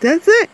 That's it.